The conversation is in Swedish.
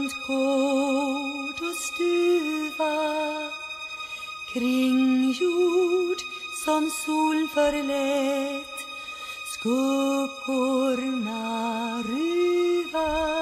runt gård och stuva kring jord som sol förlät skuggorna ruva